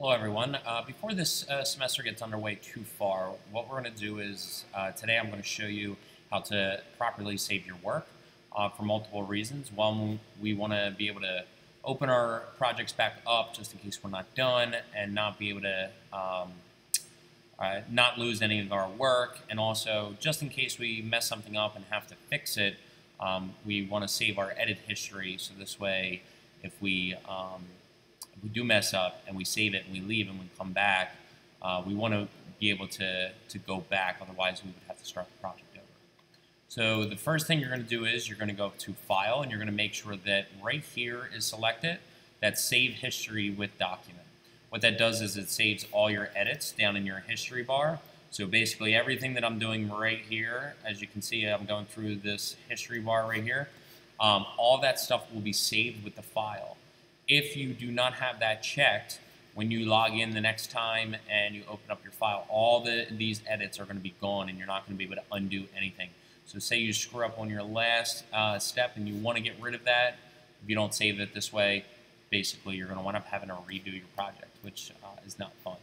Hello, everyone. Uh, before this uh, semester gets underway too far, what we're going to do is uh, today I'm going to show you how to properly save your work uh, for multiple reasons. One, we want to be able to open our projects back up just in case we're not done and not be able to um, uh, not lose any of our work. And also, just in case we mess something up and have to fix it, um, we want to save our edit history so this way if we um, we do mess up and we save it and we leave and we come back, uh, we want to be able to, to go back. Otherwise, we would have to start the project over. So the first thing you're going to do is you're going to go to File and you're going to make sure that right here is selected, that Save History with Document. What that does is it saves all your edits down in your history bar. So basically everything that I'm doing right here, as you can see, I'm going through this history bar right here. Um, all that stuff will be saved with the file. If you do not have that checked, when you log in the next time and you open up your file, all the these edits are going to be gone and you're not going to be able to undo anything. So say you screw up on your last uh, step and you want to get rid of that, if you don't save it this way, basically you're going to wind up having to redo your project, which uh, is not fun.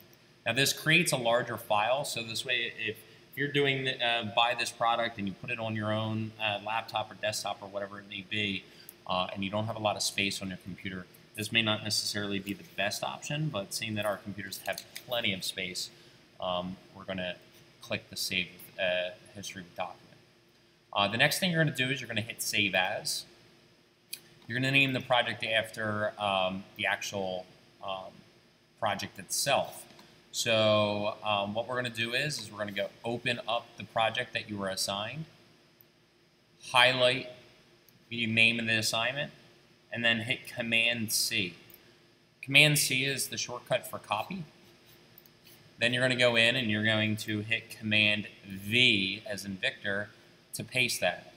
Now this creates a larger file, so this way if you're doing uh, buy this product and you put it on your own uh, laptop or desktop or whatever it may be, uh, and you don't have a lot of space on your computer, this may not necessarily be the best option, but seeing that our computers have plenty of space, um, we're going to click the Save uh, History document. Uh, the next thing you're going to do is you're going to hit Save As. You're going to name the project after um, the actual um, project itself. So um, what we're going to do is, is we're going to go open up the project that you were assigned, highlight the name of the assignment, and then hit Command C. Command C is the shortcut for copy. Then you're going to go in and you're going to hit Command V as in Victor to paste that.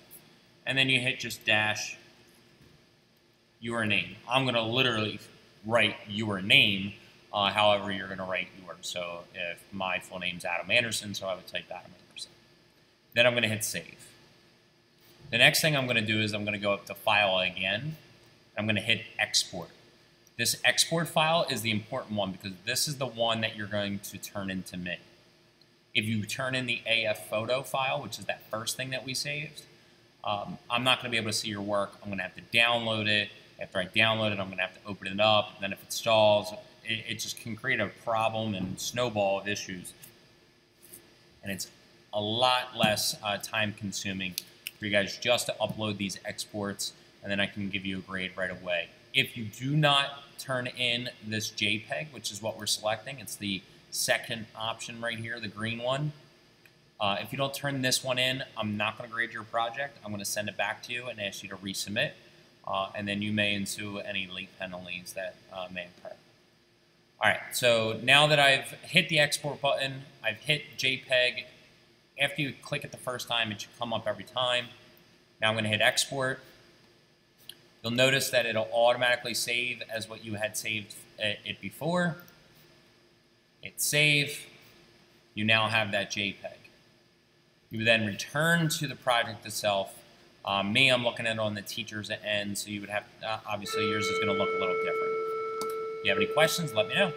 And then you hit just dash your name. I'm going to literally write your name uh, however you're going to write yours. So if my full name's Adam Anderson, so I would type Adam Anderson. Then I'm going to hit save. The next thing I'm going to do is I'm going to go up to File again, I'm going to hit export. This export file is the important one because this is the one that you're going to turn into me. If you turn in the AF photo file, which is that first thing that we saved, um, I'm not going to be able to see your work. I'm going to have to download it. After I download it, I'm going to have to open it up. And then if it stalls, it, it just can create a problem and snowball of issues. And it's a lot less uh, time consuming for you guys just to upload these exports and then I can give you a grade right away. If you do not turn in this JPEG, which is what we're selecting, it's the second option right here, the green one. Uh, if you don't turn this one in, I'm not going to grade your project. I'm going to send it back to you and ask you to resubmit, uh, and then you may ensue any late penalties that uh, may occur. All right, so now that I've hit the export button, I've hit JPEG. After you click it the first time, it should come up every time. Now I'm going to hit export. You'll notice that it'll automatically save as what you had saved it before. Hit save. You now have that JPEG. You then return to the project itself. Um, me, I'm looking at it on the teacher's end, so you would have, uh, obviously yours is going to look a little different. If you have any questions, let me know.